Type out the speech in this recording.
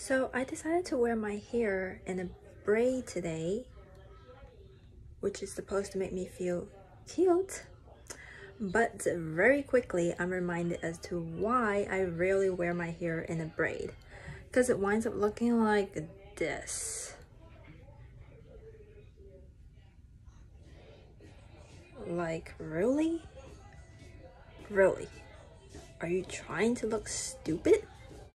So I decided to wear my hair in a braid today, which is supposed to make me feel cute. But very quickly, I'm reminded as to why I rarely wear my hair in a braid. Because it winds up looking like this. Like, really? Really? Are you trying to look stupid?